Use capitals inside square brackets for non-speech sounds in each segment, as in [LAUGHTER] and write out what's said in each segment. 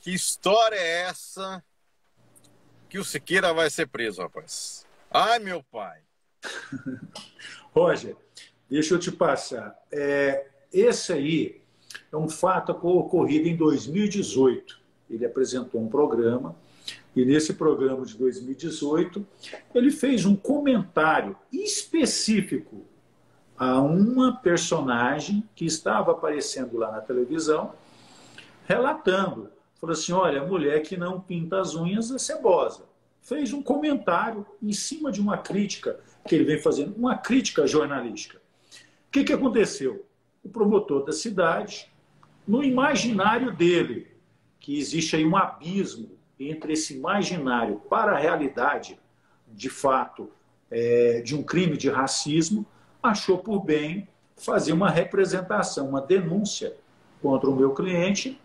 Que história é essa que o Siqueira vai ser preso, rapaz? Ai, meu pai. [LAUGHS] Roger, deixa eu te passar. É, esse aí é um fato ocorrido em 2018. Ele apresentou um programa e nesse programa de 2018 ele fez um comentário específico a uma personagem que estava aparecendo lá na televisão, relatando. Falou assim: olha, mulher que não pinta as unhas é cebosa. Fez um comentário em cima de uma crítica que ele vem fazendo, uma crítica jornalística. O que, que aconteceu? O promotor da cidade, no imaginário dele, que existe aí um abismo entre esse imaginário para a realidade, de fato, é, de um crime de racismo, achou por bem fazer uma representação, uma denúncia contra o meu cliente,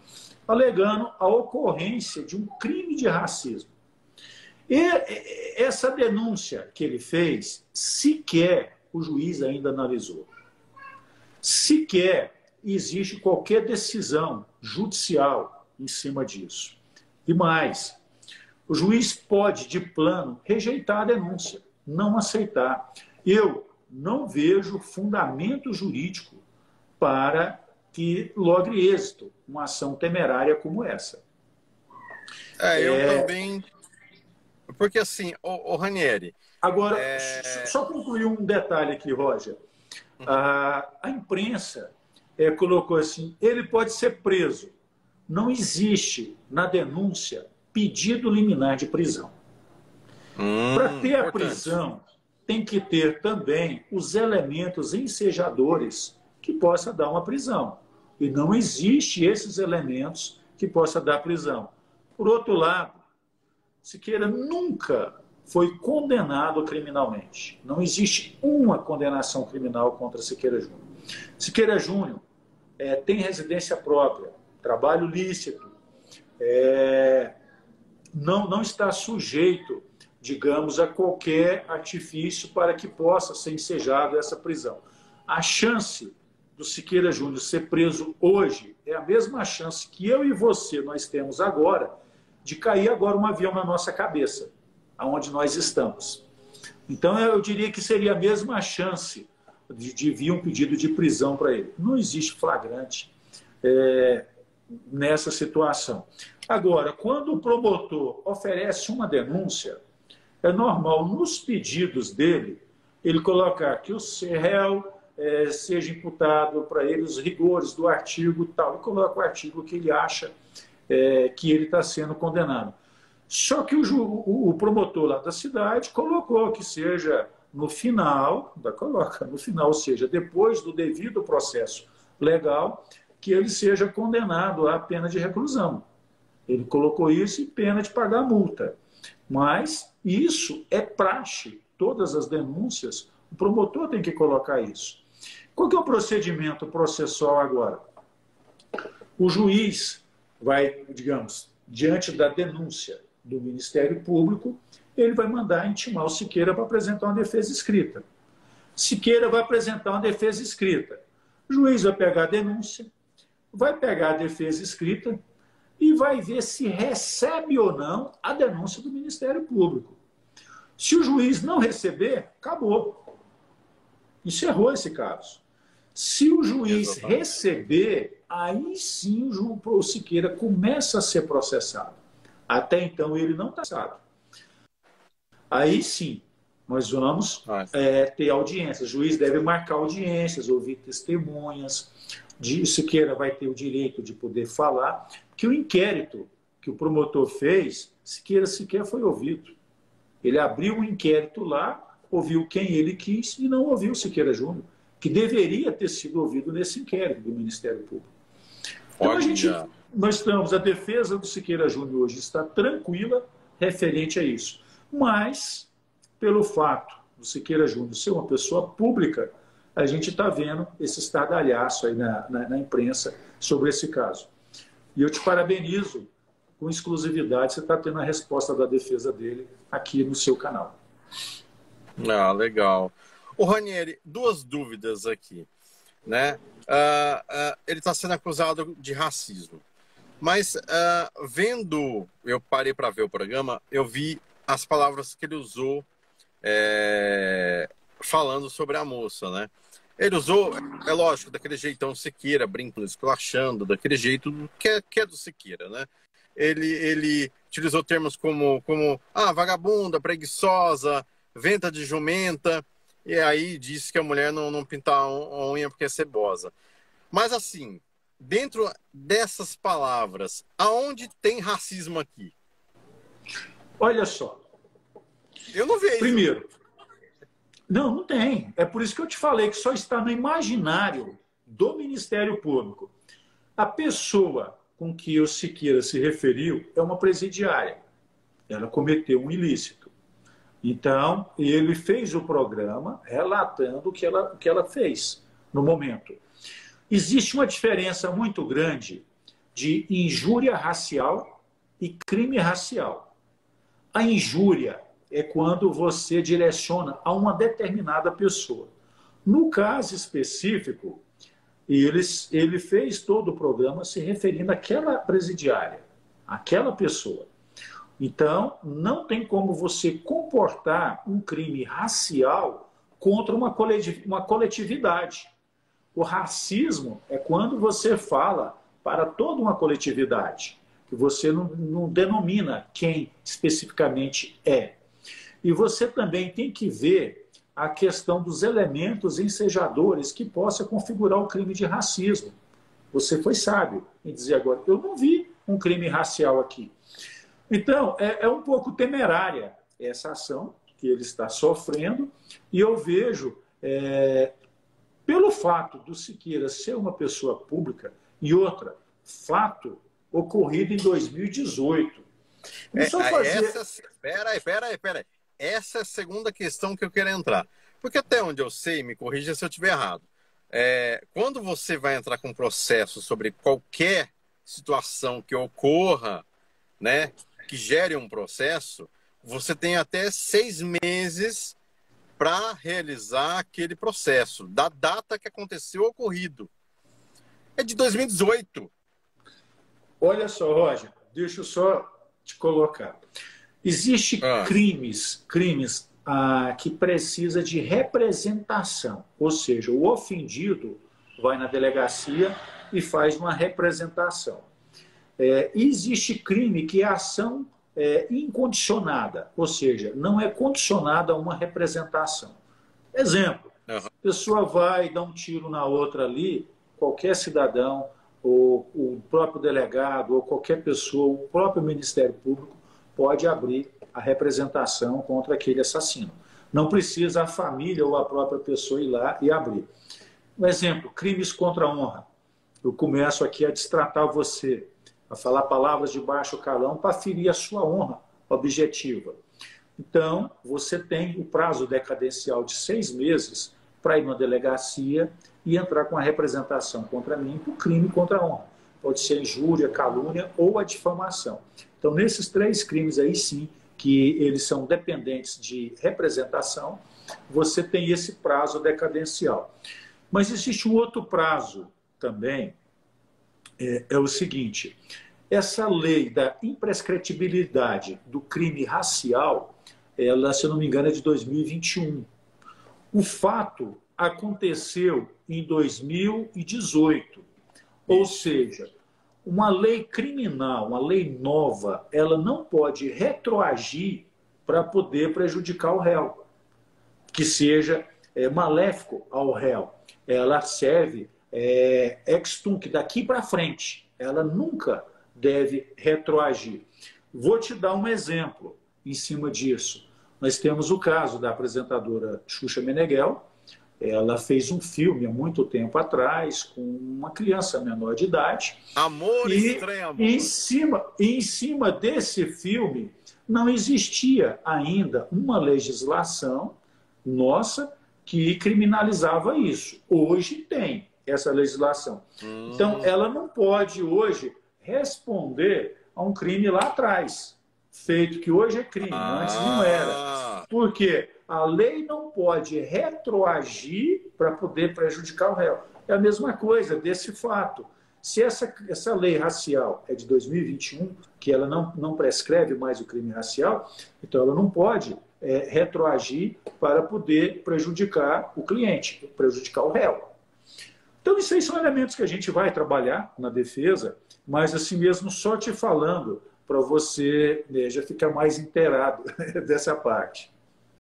alegando a ocorrência de um crime de racismo. E essa denúncia que ele fez, sequer o juiz ainda analisou. Sequer existe qualquer decisão judicial em cima disso. E mais, o juiz pode, de plano, rejeitar a denúncia, não aceitar. Eu não vejo fundamento jurídico para que logre êxito uma ação temerária como essa. É, eu é... também. Porque assim, o, o Ranieri. Agora, é... só concluir um detalhe aqui, Roger. Uhum. A, a imprensa é, colocou assim: ele pode ser preso. Não existe na denúncia pedido liminar de prisão. Hum, Para ter importante. a prisão, tem que ter também os elementos ensejadores que possa dar uma prisão. E não existe esses elementos que possa dar prisão. Por outro lado, Siqueira nunca foi condenado criminalmente. Não existe uma condenação criminal contra Siqueira Júnior. Siqueira Júnior é, tem residência própria, trabalho lícito, é, não, não está sujeito, digamos, a qualquer artifício para que possa ser ensejado essa prisão. A chance do Siqueira Júnior ser preso hoje é a mesma chance que eu e você nós temos agora de cair agora um avião na nossa cabeça, aonde nós estamos. Então eu diria que seria a mesma chance de, de vir um pedido de prisão para ele. Não existe flagrante é, nessa situação. Agora, quando o promotor oferece uma denúncia, é normal nos pedidos dele ele colocar que o réu é, seja imputado para ele os rigores do artigo tal, e coloca o artigo que ele acha é, que ele está sendo condenado. Só que o, o, o, promotor lá da cidade colocou que seja no final, da coloca no final, ou seja, depois do devido processo legal, que ele seja condenado à pena de reclusão. Ele colocou isso e pena de pagar multa. Mas isso é praxe. Todas as denúncias, o promotor tem que colocar isso. Qual que é o procedimento processual agora? O juiz vai, digamos, diante da denúncia do Ministério Público, ele vai mandar intimar o Siqueira para apresentar uma defesa escrita. Siqueira vai apresentar uma defesa escrita. O juiz vai pegar a denúncia, vai pegar a defesa escrita e vai ver se recebe ou não a denúncia do Ministério Público. Se o juiz não receber, acabou. Encerrou esse caso. Se o juiz receber, aí sim o, o Siqueira começa a ser processado. Até então ele não está processado. Aí sim, nós vamos é, ter audiências. O juiz deve marcar audiências, ouvir testemunhas. De, Siqueira vai ter o direito de poder falar, que o inquérito que o promotor fez, Siqueira sequer foi ouvido. Ele abriu um inquérito lá, ouviu quem ele quis e não ouviu Siqueira Júnior, que deveria ter sido ouvido nesse inquérito do Ministério Público. Então, a gente, nós estamos, a defesa do Siqueira Júnior hoje está tranquila referente a isso. Mas, pelo fato do Siqueira Júnior ser uma pessoa pública, a gente está vendo esse estardalhaço aí na, na, na imprensa sobre esse caso. E eu te parabenizo com exclusividade, você está tendo a resposta da defesa dele aqui no seu canal. Ah, legal. O Ranieri, duas dúvidas aqui. Né? Uh, uh, ele está sendo acusado de racismo. Mas uh, vendo, eu parei para ver o programa, eu vi as palavras que ele usou é, falando sobre a moça, né? Ele usou, é lógico, daquele jeitão Siqueira, brincando, esculachando, daquele jeito que é, que é do Siqueira, né? Ele, ele utilizou termos como, como ah, vagabunda, preguiçosa, venta de jumenta, e aí disse que a mulher não, não pintar a unha porque é cebosa. Mas assim, dentro dessas palavras, aonde tem racismo aqui? Olha só. Eu não vejo. Primeiro, não, não tem. É por isso que eu te falei que só está no imaginário do Ministério Público. A pessoa com que o Siqueira se referiu é uma presidiária. Ela cometeu um ilícito. Então, ele fez o programa relatando o que ela, o que ela fez no momento. Existe uma diferença muito grande de injúria racial e crime racial. A injúria é quando você direciona a uma determinada pessoa. No caso específico, ele, ele fez todo o programa se referindo àquela presidiária, àquela pessoa. Então, não tem como você comportar um crime racial contra uma coletividade. O racismo é quando você fala para toda uma coletividade, que você não, não denomina quem especificamente é. E você também tem que ver a questão dos elementos ensejadores que possa configurar o crime de racismo. Você foi sábio em dizer agora, eu não vi um crime racial aqui. Então, é, é um pouco temerária essa ação que ele está sofrendo, e eu vejo é, pelo fato do Siqueira ser uma pessoa pública e outra, fato ocorrido em 2018. É, fazer... essa, pera aí, pera aí, pera aí. Essa é a segunda questão que eu quero entrar. Porque até onde eu sei, me corrija se eu estiver errado. É, quando você vai entrar com um processo sobre qualquer situação que ocorra, né, que gere um processo, você tem até seis meses para realizar aquele processo, da data que aconteceu o ocorrido. É de 2018. Olha só, Roger, deixa eu só te colocar. Existem ah. crimes, crimes ah, que precisa de representação, ou seja, o ofendido vai na delegacia e faz uma representação. É, existe crime que é ação é, incondicionada, ou seja, não é condicionada a uma representação. Exemplo, uhum. a pessoa vai dar um tiro na outra ali, qualquer cidadão, ou o próprio delegado, ou qualquer pessoa, o próprio Ministério Público pode abrir a representação contra aquele assassino. Não precisa a família ou a própria pessoa ir lá e abrir. Um exemplo, crimes contra a honra. Eu começo aqui a destratar você a falar palavras de baixo calão para ferir a sua honra objetiva. Então, você tem o prazo decadencial de seis meses para ir numa delegacia e entrar com a representação contra mim por crime contra a honra. Pode ser injúria, calúnia ou a difamação. Então, nesses três crimes aí sim, que eles são dependentes de representação, você tem esse prazo decadencial. Mas existe um outro prazo também, é, é o seguinte: essa lei da imprescritibilidade do crime racial, ela, se eu não me engano, é de 2021. O fato aconteceu em 2018. Ou seja, uma lei criminal, uma lei nova, ela não pode retroagir para poder prejudicar o réu, que seja é, maléfico ao réu. Ela serve é, ex tunc, daqui para frente. Ela nunca deve retroagir. Vou te dar um exemplo em cima disso. Nós temos o caso da apresentadora Xuxa Meneghel. Ela fez um filme há muito tempo atrás com uma criança menor de idade. Amor e estranho amor. Em cima, em cima desse filme não existia ainda uma legislação nossa que criminalizava isso. Hoje tem essa legislação. Hum. Então, ela não pode hoje responder a um crime lá atrás, feito que hoje é crime, ah. antes não era. Porque a lei não pode retroagir para poder prejudicar o réu. É a mesma coisa desse fato. Se essa, essa lei racial é de 2021, que ela não, não prescreve mais o crime racial, então ela não pode é, retroagir para poder prejudicar o cliente, prejudicar o réu. Então, isso aí são elementos que a gente vai trabalhar na defesa, mas assim mesmo, só te falando para você né, já ficar mais inteirado [LAUGHS] dessa parte.